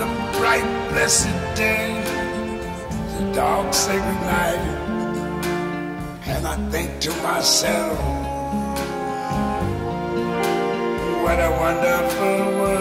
the bright blessed day, the dark sacred night, and I think to myself, what a wonderful world.